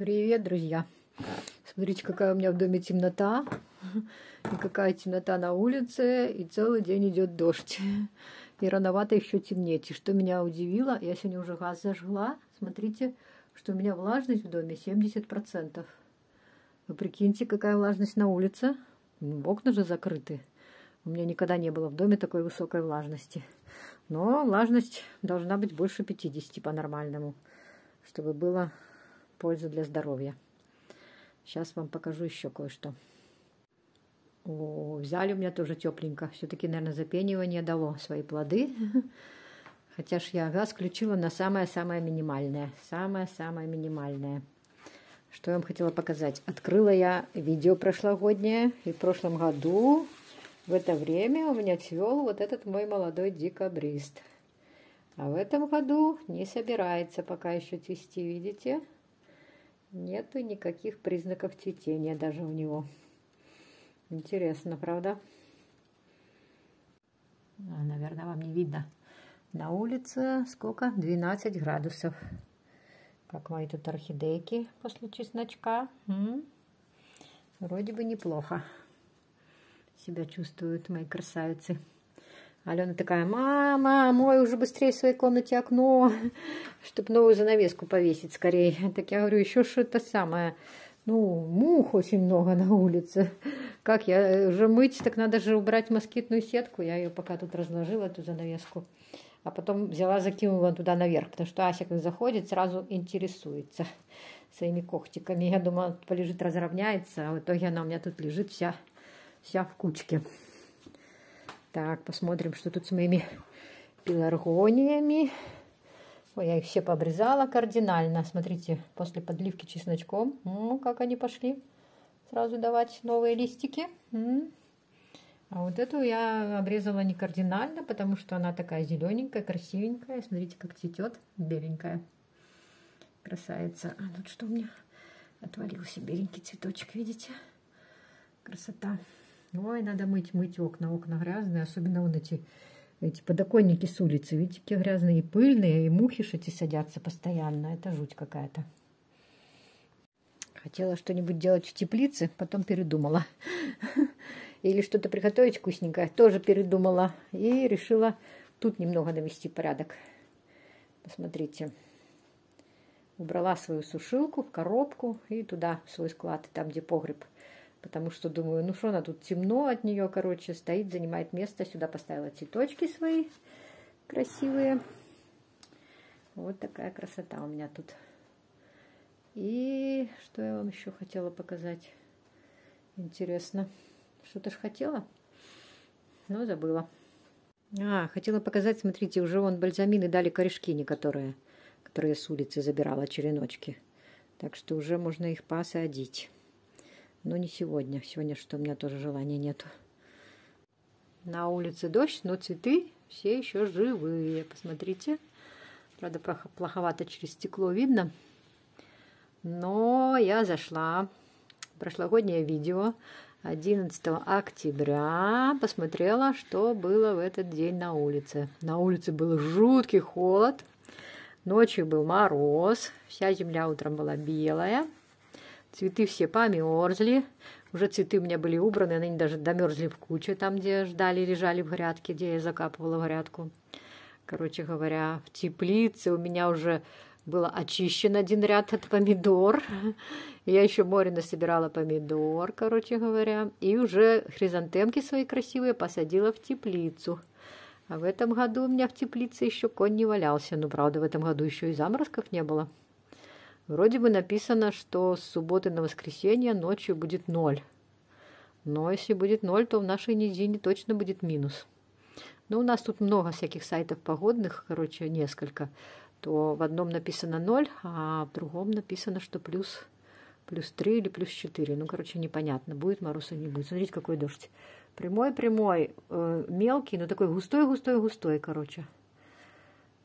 Привет, друзья! Смотрите, какая у меня в доме темнота. И какая темнота на улице. И целый день идет дождь. И рановато еще темнеть. И что меня удивило, я сегодня уже газ зажгла. Смотрите, что у меня влажность в доме 70%. Вы прикиньте, какая влажность на улице. Окна же закрыты. У меня никогда не было в доме такой высокой влажности. Но влажность должна быть больше 50 по-нормальному, чтобы было польза для здоровья. Сейчас вам покажу еще кое-что. О, взяли у меня тоже тепленько. Все-таки, наверное, запенивание дало свои плоды. Хотя ж я газ включила на самое-самое минимальное. Самое-самое минимальное. Что я вам хотела показать? Открыла я видео прошлогоднее. И в прошлом году в это время у меня цвел вот этот мой молодой декабрист. А в этом году не собирается пока еще цвести, видите? Нету никаких признаков цветения даже у него. Интересно, правда? А, наверное, вам не видно. На улице сколько? 12 градусов. Как мои тут орхидейки после чесночка. М -м? Вроде бы неплохо себя чувствуют мои красавицы. Алена такая, мама, мой уже быстрее в своей комнате окно, чтобы новую занавеску повесить скорее. Так я говорю, еще что-то самое. Ну, мух очень много на улице. Как я уже мыть, так надо же убрать москитную сетку. Я ее пока тут разложила, эту занавеску. А потом взяла, закинула туда наверх, потому что Ася, как заходит, сразу интересуется своими когтиками. Я думала, полежит, разровняется, а в итоге она у меня тут лежит вся вся в кучке. Так, посмотрим, что тут с моими пеларгониями. Ой, я их все пообрезала кардинально. Смотрите, после подливки чесночком. Ну, как они пошли. Сразу давать новые листики. А вот эту я обрезала не кардинально, потому что она такая зелененькая, красивенькая. Смотрите, как цветет, беленькая. Красавица. А тут что у меня? Отвалился беленький цветочек, видите? Красота. Ой, надо мыть, мыть окна. Окна грязные, особенно вот эти, эти подоконники с улицы. Видите, какие грязные и пыльные, и мухи эти садятся постоянно. Это жуть какая-то. Хотела что-нибудь делать в теплице, потом передумала. Или что-то приготовить вкусненькое, тоже передумала. И решила тут немного навести порядок. Посмотрите. Убрала свою сушилку в коробку и туда, свой склад, там, где погреб потому что думаю, ну что она тут темно от нее, короче, стоит, занимает место. Сюда поставила цветочки свои красивые. Вот такая красота у меня тут. И что я вам еще хотела показать? Интересно. Что-то ж хотела, но забыла. А, хотела показать, смотрите, уже вон бальзамины дали корешки некоторые, которые с улицы забирала, череночки. Так что уже можно их посадить. Но не сегодня. Сегодня что у меня тоже желания нету. На улице дождь, но цветы все еще живые. Посмотрите. Правда, плоховато через стекло видно. Но я зашла. Прошлогоднее видео 11 октября. Посмотрела, что было в этот день на улице. На улице был жуткий холод. Ночью был мороз. Вся земля утром была белая. Цветы все померзли. Уже цветы у меня были убраны, они даже домерзли в кучу, там, где ждали, лежали в грядке, где я закапывала грядку. Короче говоря, в теплице у меня уже был очищен один ряд от помидор. Я еще море насобирала помидор, короче говоря. И уже хризантемки свои красивые посадила в теплицу. А в этом году у меня в теплице еще конь не валялся. Ну, правда, в этом году еще и заморозков не было. Вроде бы написано, что с субботы на воскресенье ночью будет ноль. Но если будет ноль, то в нашей низине точно будет минус. Но у нас тут много всяких сайтов погодных, короче, несколько. То в одном написано ноль, а в другом написано, что плюс, плюс 3 или плюс 4. Ну, короче, непонятно, будет мороз или не будет. Смотрите, какой дождь. Прямой-прямой, э, мелкий, но такой густой-густой-густой, короче.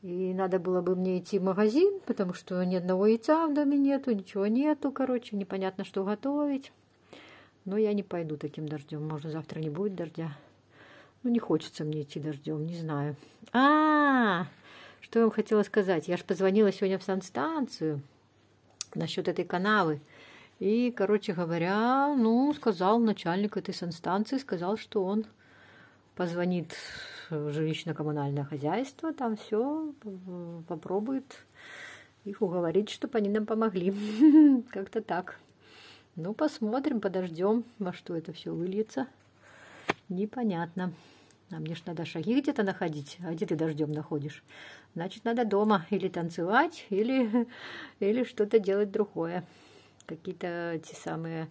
И надо было бы мне идти в магазин, потому что ни одного яйца в доме нету, ничего нету, короче, непонятно, что готовить. Но я не пойду таким дождем. Может, завтра не будет дождя. Ну, не хочется мне идти дождем, не знаю. А, -а, -а что я вам хотела сказать? Я же позвонила сегодня в санстанцию. насчет этой канавы. И, короче говоря, ну, сказал начальник этой санстанции, сказал, что он позвонит жилищно-коммунальное хозяйство, там все попробует их уговорить, чтобы они нам помогли. Как-то так. Ну, посмотрим, подождем, во что это все выльется. Непонятно. А мне ж надо шаги где-то находить. А где ты дождем находишь? Значит, надо дома или танцевать, или, или что-то делать другое какие-то те самые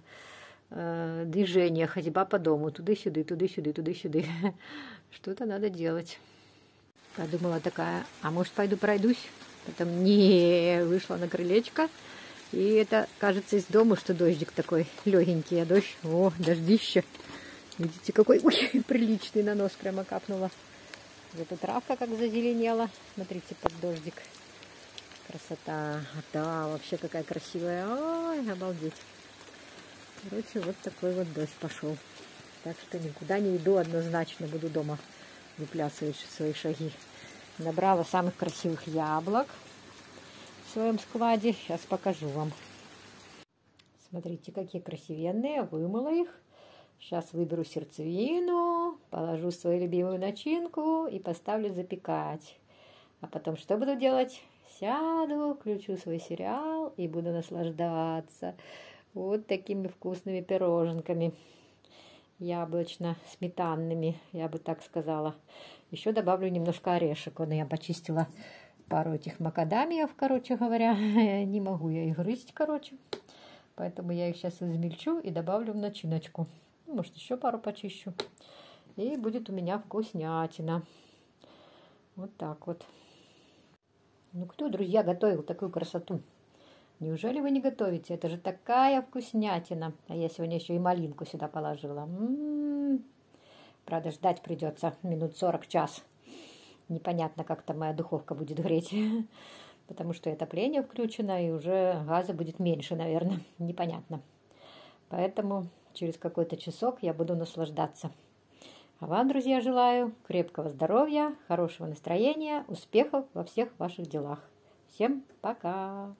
э, движения, ходьба по дому, туды-сюды, туды-сюды, туды-сюды. Что-то надо делать. Подумала такая, а может пойду пройдусь? Потом не вышла на крылечко. И это кажется из дома, что дождик такой легенький, а дождь, о, дождище. Видите, какой ой, приличный на нос прямо капнула. Зато травка как зазеленела. Смотрите, под дождик. Красота. Да, вообще какая красивая. Ой, обалдеть. Короче, вот такой вот дождь пошел. Так что никуда не иду однозначно. Буду дома выплясывать свои шаги. Набрала самых красивых яблок в своем складе. Сейчас покажу вам. Смотрите, какие красивенные. Вымыла их. Сейчас выберу сердцевину, положу свою любимую начинку и поставлю запекать. А потом что буду делать? сяду, включу свой сериал и буду наслаждаться вот такими вкусными пироженками яблочно-сметанными, я бы так сказала. Еще добавлю немножко орешек. Вот я почистила пару этих макадамиев, короче говоря. Не могу я их грызть, короче. Поэтому я их сейчас измельчу и добавлю в начиночку. Может, еще пару почищу. И будет у меня вкуснятина. Вот так вот. Ну кто, друзья, готовил такую красоту? Неужели вы не готовите? Это же такая вкуснятина. А я сегодня еще и малинку сюда положила. М-м-м. Правда, ждать придется минут 40 час. Непонятно, как там моя духовка будет греть. Потому что отопление включено, и уже газа будет меньше, наверное. Непонятно. Поэтому через какой-то часок я буду наслаждаться. А вам, друзья, желаю крепкого здоровья, хорошего настроения, успехов во всех ваших делах. Всем пока!